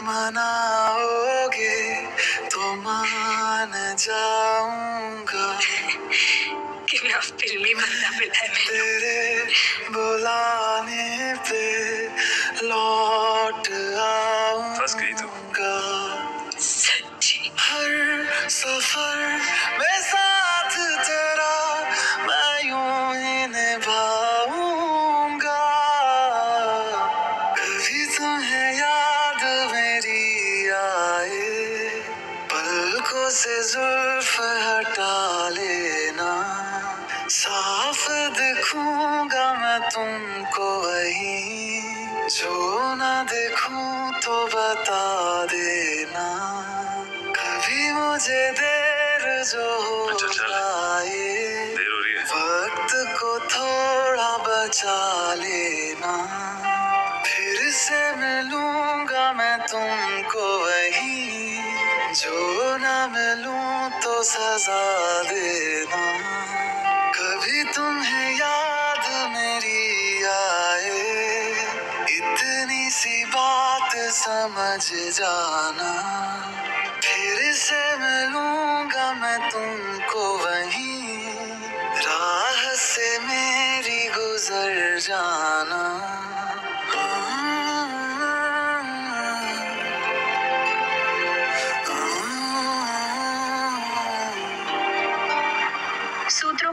मनाओगे तो मान जाऊँगा। कि मैं मिला तेरे बुलाने पे लौट तू। आऊँगा। सच्ची। हर सफ़र में साथ तेरा मैं यूँ ही निभाऊँगा। कभी तुम्हें से जुल्फ हटा लेना। साफ़ दिखूँगा मैं तुमको वही। जो ना देखूँ तो बता देना। कभी मुझे देर जो हो अच्छा, चल। जाए देर हो रही है। वक्त को थोड़ा बचा लेना। फिर से मिलूँगा मैं तुमको वही। जो ना मिलूं तो सजा देना। कभी तुम्हें याद मेरी आए, इतनी सी बात समझ जाना। फिर से मिलूँगा मैं तुमको वहीं, राह से मेरी गुजर जाना। Sutro